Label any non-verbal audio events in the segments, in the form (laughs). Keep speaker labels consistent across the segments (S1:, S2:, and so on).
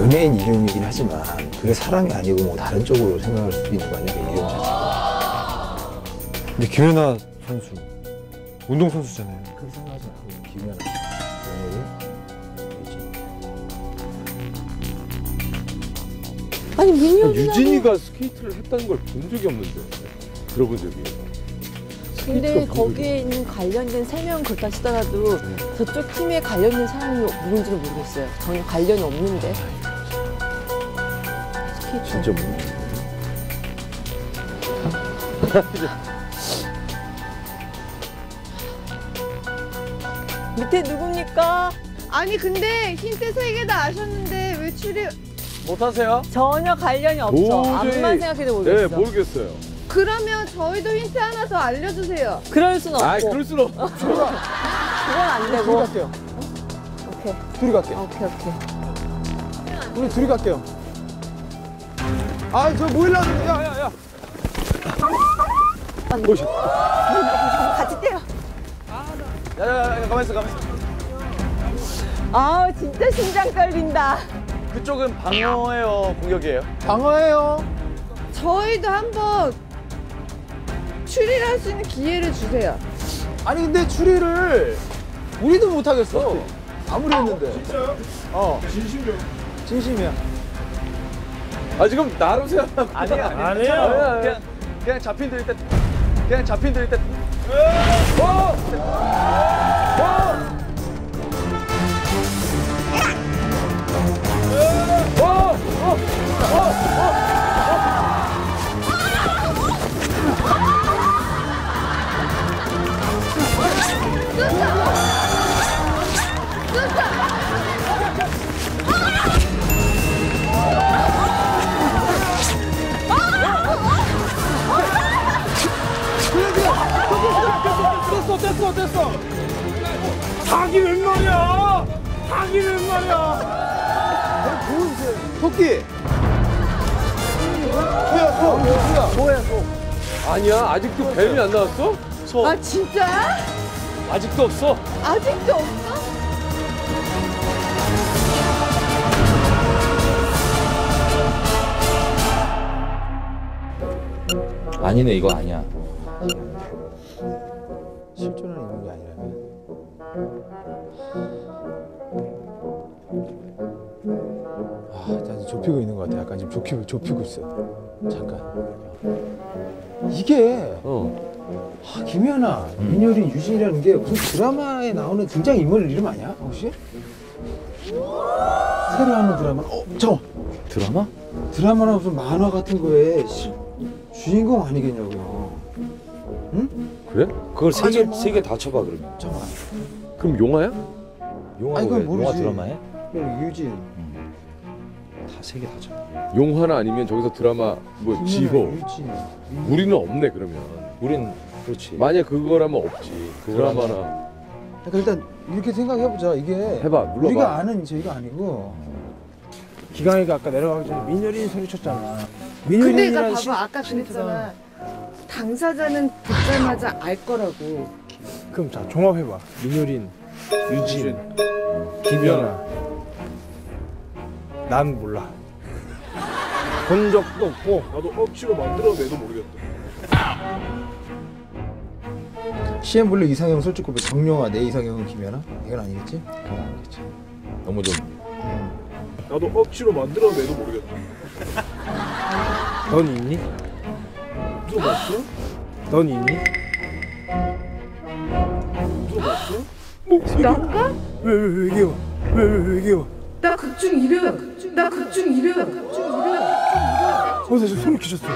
S1: 연예인 이름이긴 하지만 그게 사람이 아니고 뭐 다른 쪽으로 생각할 수도 있는 거 아니야 그 이름 자체가
S2: 근데 김연아 선수 운동 선수잖아요.
S1: 그렇게 생각하지 않고 기면 연예인
S3: 아니 민혁이
S4: 유진이가 스케이트를 했다는 걸 본 적이 없는데 들어본 적이
S3: 근데 거기에 있는 관련된 세명 그렇다 치더라도 저쪽 팀에 관련된 사람이 누군지는 모르겠어요. 전혀 관련이 없는데. 스케이트.
S4: 진짜 뭐 (laughs)
S3: 밑에 누굽니까?
S5: 아니 근데 힌트 세 개 다 아셨는데 왜 추리
S4: 못하세요?
S3: 전혀 관련이 없어.
S4: 도저히-
S3: 앞만 생각해도
S4: 네
S3: 모르겠어.
S4: 모르겠어요
S5: 그러면 저희도 힌트 하나 더 알려주세요
S3: 그럴 순 없고.
S4: 아 그럴 순 없어 (laughs)
S3: 그건 안
S1: 둘이
S3: 되고.
S1: 갈게요
S3: 오케이.
S1: 둘이 갈게요
S3: 오케이, 오케이.
S1: 우리 둘이 갈게요 아 저 모일라도 야야야.
S4: 뭐지?
S3: 같이 때려.
S4: 야야 야 가만 있어 가만 있어.
S3: 아 진짜 심장 떨린다.
S4: 그쪽은 방어예요 공격이에요?
S1: 방어해요.
S5: 저희도 한번 추리를 할 수 있는 기회를 주세요.
S1: 아니 근데 추리를 우리도 못 하겠어. 아무리 했는데. 진짜요? 어. 진심이요. 진심이야
S4: 아 지금 나로 생각하고
S2: 아니야. 아니에요.
S4: 아니야 그냥 그냥 잡힌 들 때 그냥 잡힌 들 때.
S2: 됐 어 됐어 됐어. 닭이 웬 말이야? 닭이 웬 말이야?
S1: 토끼 소야 소 소야 소
S4: 아니야 아직도 뱀이 안 나왔어? 소
S5: 아 진짜?
S4: 아직도 없어.
S5: 아직도 없어?
S6: 아니네 이거 아니야.
S1: 것 같아. 약간 지금 좁히고 좁히고 있어. 잠깐. 이게
S4: 어.
S1: 아, 김연아, 민효린, 유진이라는 게 무슨 드라마에 나오는 등장 인물 이름 아니야? 혹시? 새로 하는 드라마. 어, 저
S6: 드라마?
S1: 드라마나 무슨 만화 같은 거에 시, 주인공 아니겠냐고요.
S4: 그래?
S6: 그걸 세 개 세 개 다 쳐봐 그러면.
S1: 잠깐.
S4: 그럼 용화야?
S6: 용화
S1: 아니,
S6: 왜?
S1: 그건 모르지.
S6: 용화 드라마에?
S1: 유진,
S6: 다세 개다 쳐.
S4: 용화나 아니면 저기서 드라마 뭐
S1: 김연아,
S4: 지호. 우리는 없네 그러면.
S6: 우린 그렇지.
S4: 만약 그거라면 없지.
S6: 그거라면-
S4: 드라마나
S1: 그러니까 일단 이렇게 생각해보자. 이게
S4: 해봐 눌러봐.
S1: 우리가 아는 저희가 아니고
S2: 기광이가 아까 내려가기 전에 민효린 소리 쳤잖아.
S5: 근데 나
S2: 민효린이란
S5: 봐봐 아까 그랬잖아 당사자는 듣자마자 알 거라고
S2: 그럼 자 종합해봐. 민효린, 유진, 김연아. 난 몰라. 본 적도 없고
S4: 나도 억지로 만들어내도 모르겠다.
S1: CNBLUE 이상형 솔직히 정용화 내 이상형은 김연아? 이건 아니겠지?
S6: 그건 아니겠지. 너무 좀
S4: 나도 억지로 만들어내도 모르겠다.
S2: 넌 있니?
S4: 들어봤어?
S2: 넌 있니?
S5: 난가?
S2: 왜왜 왜 이게 와? 왜왜 왜 이게 와?
S5: 나 극중 이름 나 극중 이름 극중 이름
S2: 어, 나 지금 소름 끼쳤어.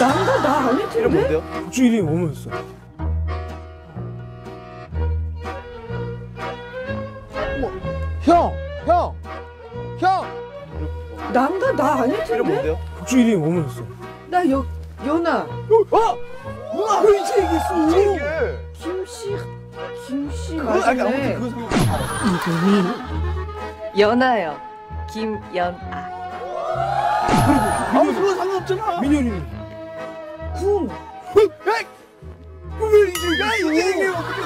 S5: 난가? 나 아닐 텐데?
S2: 국주 이름이 뭐였어?
S1: 형! 형! 형!
S5: 난가? 나 아닐 텐데?
S2: 국주 이름이 뭐였어?
S5: 나 여, 연아
S1: 누나 왜 이제 얘기했어?
S5: 김씨 김씨
S1: 아니 아무튼
S5: 맞네
S1: 그거 생각
S3: 연아요. 김연아.
S1: 아무 그거 상관없잖아
S2: 민효린.
S1: 궁왜 이제 야 이게 얘기해 어떻게